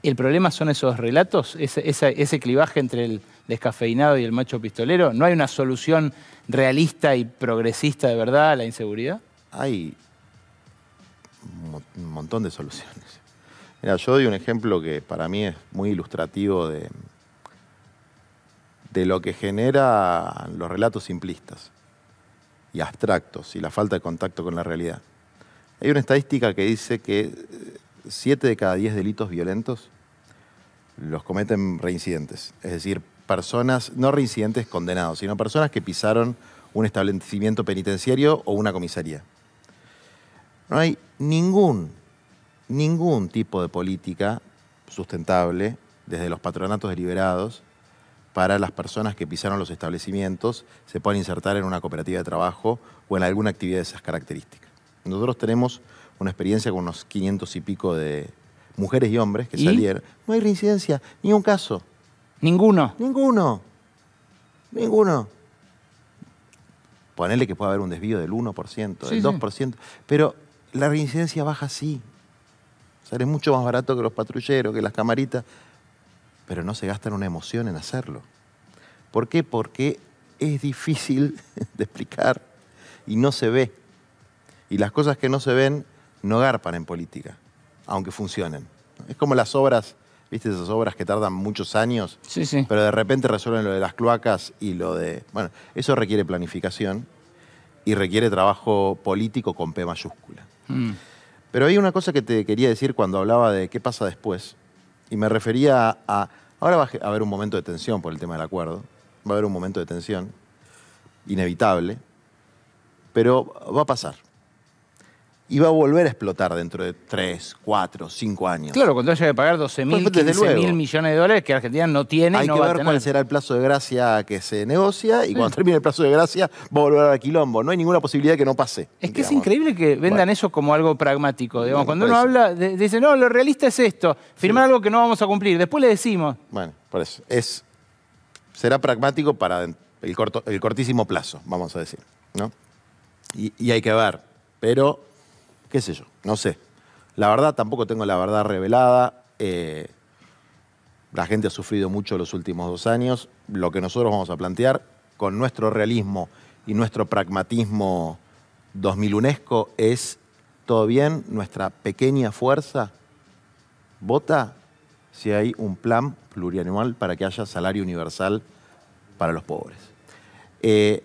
¿El problema son esos relatos, ese, ese clivaje entre el descafeinado y el macho pistolero? ¿No hay una solución realista y progresista de verdad a la inseguridad? Hay un montón de soluciones. Mira, yo doy un ejemplo que para mí es muy ilustrativo de, de lo que genera los relatos simplistas y abstractos y la falta de contacto con la realidad. Hay una estadística que dice que 7 de cada 10 delitos violentos los cometen reincidentes, es decir, personas, no reincidentes condenados, sino personas que pisaron un establecimiento penitenciario o una comisaría. No hay ningún, ningún tipo de política sustentable desde los patronatos deliberados para las personas que pisaron los establecimientos, se puedan insertar en una cooperativa de trabajo o en alguna actividad de esas características. Nosotros tenemos una experiencia con unos 500 y pico de mujeres y hombres que ¿Y? salieron. No hay reincidencia, ni un caso. Ninguno. Ninguno. Ninguno. Ponerle que puede haber un desvío del 1%, Sí, del sí. 2%, pero la reincidencia baja así. Sale mucho más barato que los patrulleros, que las camaritas, pero no se gastan una emoción en hacerlo. ¿Por qué? Porque es difícil (laughs) de explicar y no se ve. Y las cosas que no se ven no garpan en política, aunque funcionen. Es como las obras, ¿viste esas obras que tardan muchos años? Sí, sí. Pero de repente resuelven lo de las cloacas y lo de... Bueno, eso requiere planificación y requiere trabajo político con P mayúscula. Mm. Pero hay una cosa que te quería decir cuando hablaba de qué pasa después. Y me refería a... Ahora va a haber un momento de tensión por el tema del acuerdo. Va a haber un momento de tensión, inevitable, pero va a pasar. Y va a volver a explotar dentro de 3, 4, 5 años. Claro, cuando haya que pagar 12 mil, Pues, 15 mil luego. millones de dólares que Argentina no tiene Hay no que va a ver tener. cuál será el plazo de gracia que se negocia y cuando termine el plazo de gracia va a volver a quilombo. No hay ninguna posibilidad que no pase. Es que es increíble que vendan eso como algo pragmático. Digamos, Bueno, cuando uno habla, de- dice, no, lo realista es esto, firmar algo que no vamos a cumplir. Después le decimos, Bueno, por eso. Es, será pragmático para el, corto, el cortísimo plazo, vamos a decir. ¿no? Y, y hay que ver. Pero, qué sé yo, no sé. La verdad, tampoco tengo la verdad revelada. Eh, la gente ha sufrido mucho los últimos dos años. Lo que nosotros vamos a plantear con nuestro realismo y nuestro pragmatismo 2000 UNESCO es, todo bien, nuestra pequeña fuerza vota si hay un plan plurianual para que haya salario universal para los pobres. Eh,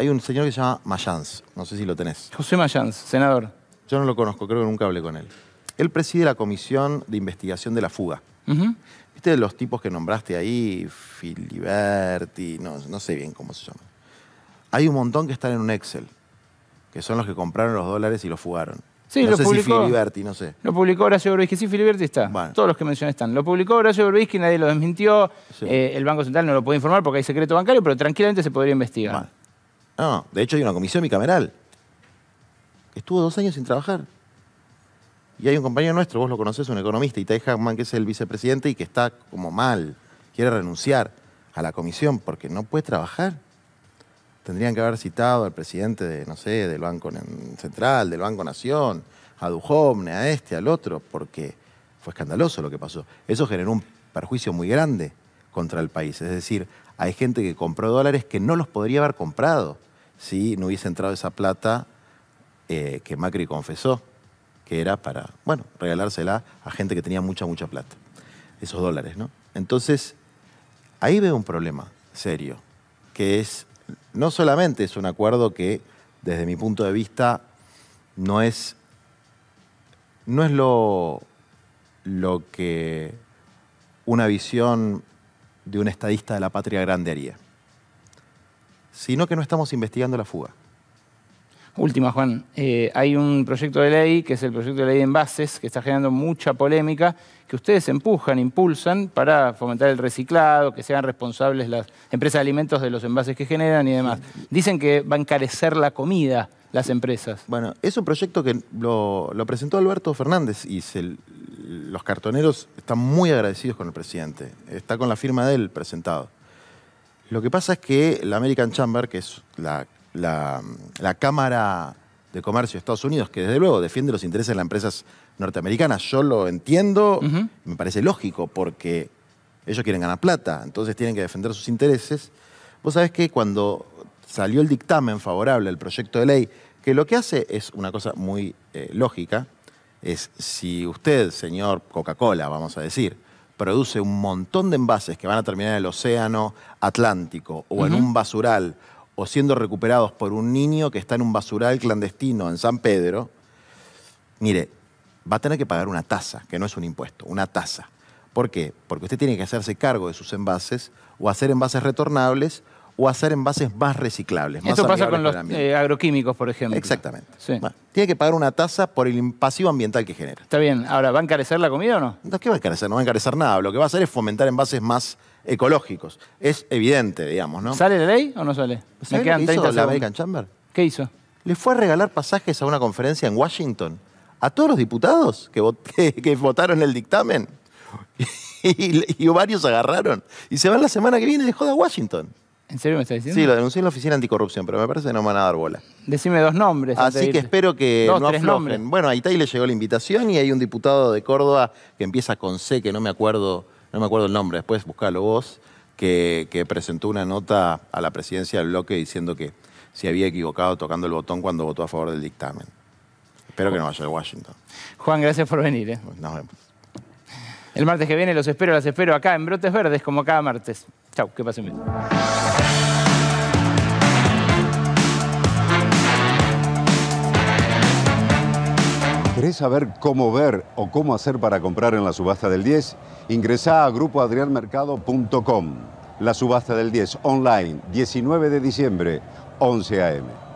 hay un señor que se llama Mayans, no sé si lo tenés. José Mayans, senador. Yo no lo conozco, creo que nunca hablé con él. Él preside la Comisión de Investigación de la Fuga. Ujú. ¿Viste los tipos que nombraste ahí? Filiberti, no, no sé bien cómo se llaman. Hay un montón que están en un Excel, que son los que compraron los dólares y los fugaron. Sí, no lo sé publicó. si Filiberti, no sé. Lo publicó Horacio Berbisky. Sí, Filiberti está. Todos los que mencioné están. Lo publicó Horacio Berbisky, nadie lo desmintió. Eh, el Banco Central no lo puede informar porque hay secreto bancario, pero tranquilamente se podría investigar. No, de hecho hay una comisión bicameral. Estuvo dos años sin trabajar. Y hay un compañero nuestro, vos lo conocés, un economista, Itai Hackman, que es el vicepresidente y que está como mal. Quiere renunciar a la comisión porque no puede trabajar. Tendrían que haber citado al presidente de, no sé, del Banco Central, del Banco Nación, a Dujovne, a este, al otro, porque fue escandaloso lo que pasó. Eso generó un perjuicio muy grande contra el país. Es decir, hay gente que compró dólares que no los podría haber comprado si no hubiese entrado esa plata eh, que Macri confesó que era para, bueno, regalársela a gente que tenía mucha, mucha plata. Esos dólares, ¿no? Entonces, ahí veo un problema serio, que es, no solamente es un acuerdo que, desde mi punto de vista, no es, no es lo, lo que una visión de un estadista de la patria grande haría, sino que no estamos investigando la fuga. Última, Juan. Eh, hay un proyecto de ley, que es el proyecto de ley de envases, que está generando mucha polémica, que ustedes empujan, impulsan para fomentar el reciclado, que sean responsables las empresas de alimentos de los envases que generan y demás. Dicen que va a encarecer la comida las empresas. Bueno, es un proyecto que lo, lo presentó Alberto Fernández y se- los cartoneros están muy agradecidos con el presidente. Está con la firma de él presentado. Lo que pasa es que la American Chamber, que es la, la- la Cámara de Comercio de Estados Unidos, que desde luego defiende los intereses de las empresas norteamericanas, yo lo entiendo, me parece lógico, porque ellos quieren ganar plata, entonces tienen que defender sus intereses. Vos sabés que cuando salió el dictamen favorable al proyecto de ley, que lo que hace es una cosa muy eh, lógica, es si usted, señor Coca-Cola, vamos a decir, produce un montón de envases que van a terminar en el océano Atlántico o en un basural o siendo recuperados por un niño que está en un basural clandestino en San Pedro, mire, va a tener que pagar una tasa, que no es un impuesto, una tasa. ¿Por qué? Porque usted tiene que hacerse cargo de sus envases o hacer envases retornables o hacer envases más reciclables. más Esto pasa con los eh, agroquímicos, por ejemplo. Exactamente. Sí. Bueno, tiene que pagar una tasa por el impasivo ambiental que genera. Está bien. Ahora, ¿va a encarecer la comida o no? No, ¿qué va a encarecer? No va a encarecer nada. Lo que va a hacer es fomentar envases más ecológicos. Es evidente, digamos, ¿no? ¿Sale la ley o no sale? ¿Sabés lo que hizo la. American Chamber? ¿Qué hizo? Le fue a regalar pasajes a una conferencia en Washington a todos los diputados que, vot- (laughs) que- que votaron el dictamen. (laughs) Y, y varios agarraron. Y se van la semana que viene de joda a Washington. ¿En serio me estás diciendo? Sí, lo denuncié en la oficina anticorrupción, pero me parece que no me van a dar bola. Decime dos nombres. Así que espero que Dos, no aflojen. nombres. Bueno, a Itay le llegó la invitación y hay un diputado de Córdoba que empieza con C, que no me acuerdo, no me acuerdo el nombre, después buscalo vos, que, que presentó una nota a la presidencia del bloque diciendo que se había equivocado tocando el botón cuando votó a favor del dictamen. Espero que no vaya a Washington. Juan, gracias por venir. ¿eh? Nos vemos. El martes que viene los espero, las espero acá en Brotes Verdes, como cada martes. Chau, que pasen bien. ¿Querés saber cómo ver o cómo hacer para comprar en la subasta del 10? Ingresá a grupoadrianmercado.com. La subasta del 10 online, 19 de diciembre, 11 a.m.